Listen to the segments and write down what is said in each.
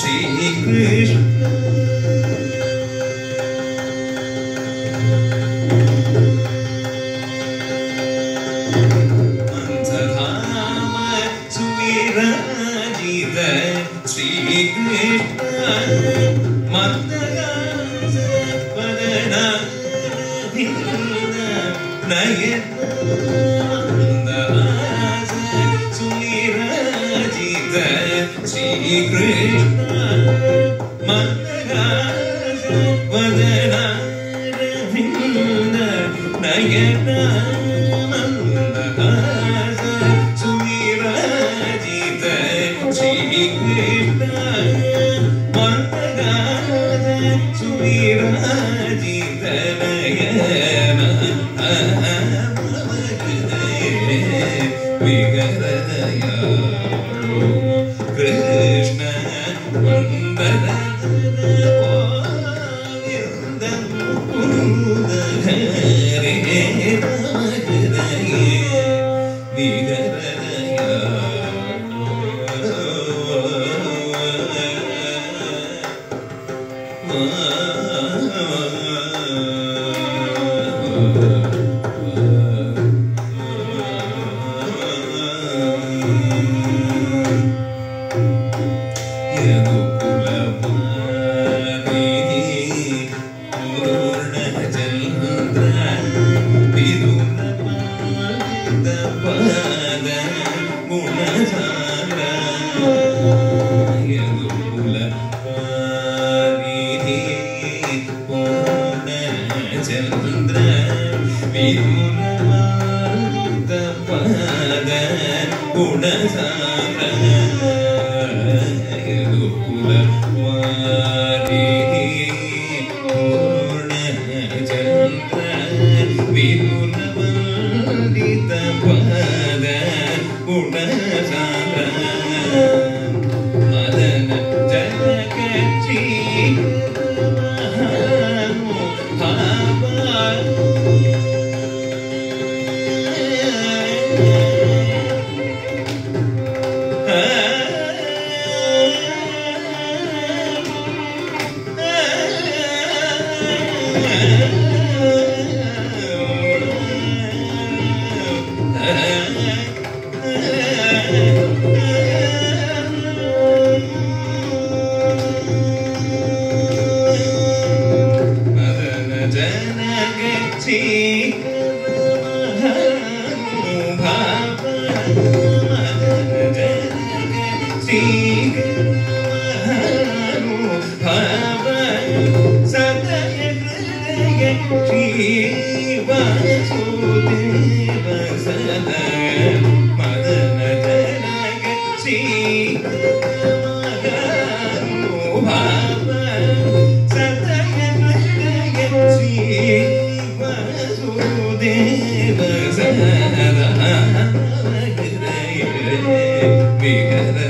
Shrikrishna अन्तधाम सुीरीद Shrikrishna Yeah. Then, then. ഗുണസാന്ദ്ര Be good.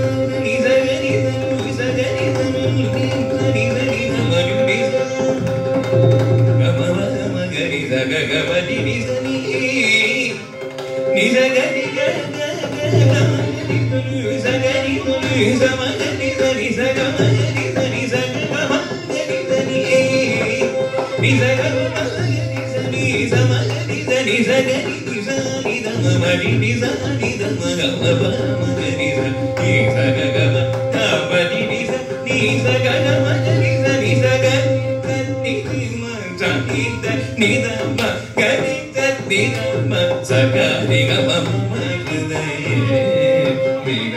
గగవని నిజని నిజ గని గగని తొలి సమగని దని సగమని దని సగమని దని నిజ గమని దని సమగని దని సగని నిజని దమ మడి నిజని దమ గమ పరమ గని సగ గమ తపని నిజ నిజ గమ நிதம கணித நிதம சகரிகம மகதே மிக